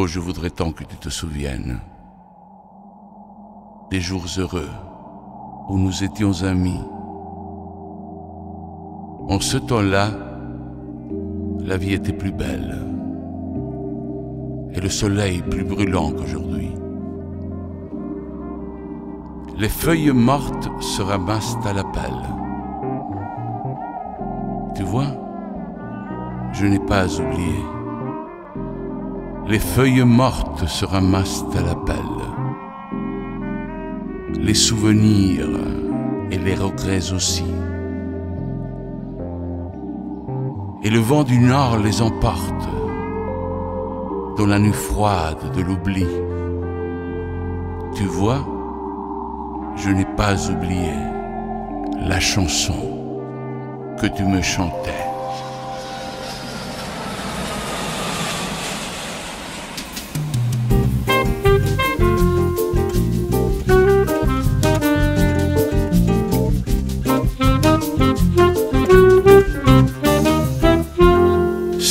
Oh, je voudrais tant que tu te souviennes des jours heureux où nous étions amis. En ce temps-là, la vie était plus belle et le soleil plus brûlant qu'aujourd'hui. Les feuilles mortes se ramassent à la pelle. Tu vois, je n'ai pas oublié. Les feuilles mortes se ramassent à la pelle. Les souvenirs et les regrets aussi. Et le vent du nord les emporte dans la nuit froide de l'oubli. Tu vois, je n'ai pas oublié la chanson que tu me chantais.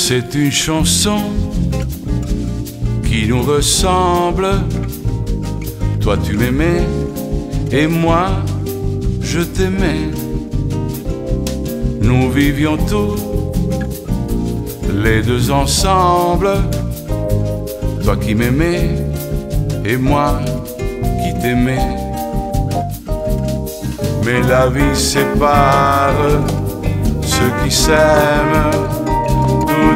C'est une chanson qui nous ressemble. Toi tu m'aimais et moi je t'aimais. Nous vivions tous les deux ensemble. Toi qui m'aimais et moi qui t'aimais. Mais la vie sépare ceux qui s'aiment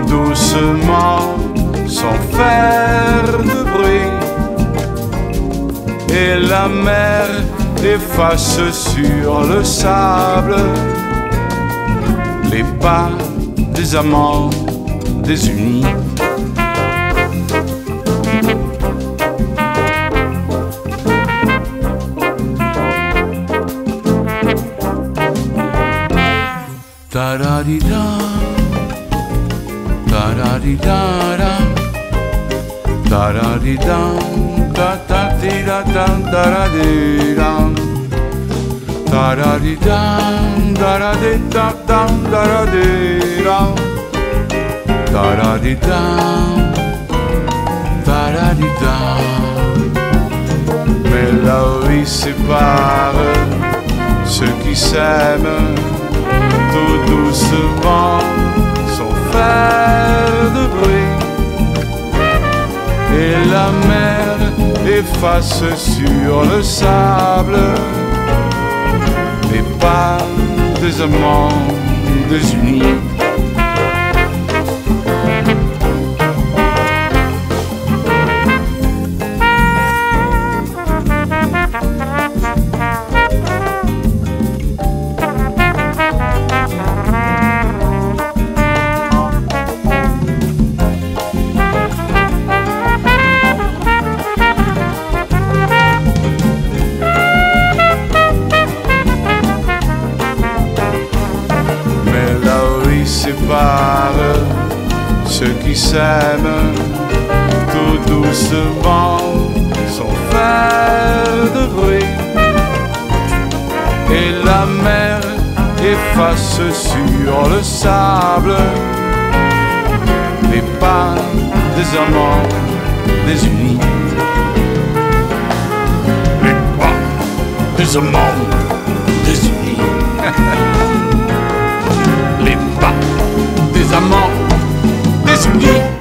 doucement sans faire de bruit. Et la mer efface sur le sable les pas des amants désunis. da tararidara tararidam tatatira tam taradiram tararidam daradita tam taradiram tararidam tararidam Mais là où ils séparent ceux qui s'aiment tout doucement sont faits Et la mer efface sur le sable les pas des amants désunis. Ceux qui s'aiment tout doucement sans faire de bruit. Et la mer efface sur le sable les pas des amants désunis. Les pas des amants désunis. les